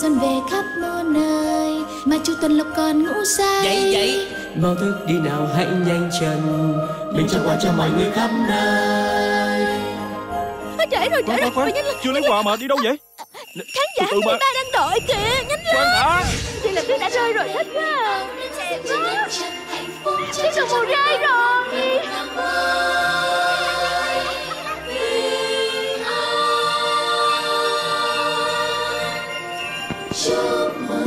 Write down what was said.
xuân về khắp muôn nơi mà chu tuần lộc còn ngủ say. Dậy dậy Mau thức đi nào hãy nhanh chân. Mình cho quà cho mọi người khắp nơi. Trễ rồi trễ rồi. khoan khoan. Nhanh lên. Chưa lấy quà mà đi đâu vậy? Khán giả người mà. ta đang đợi kìa. Nhanh lên. thì là tuyết đã rơi rồi hết quá tuyết đồng mùa rơi rồi Shop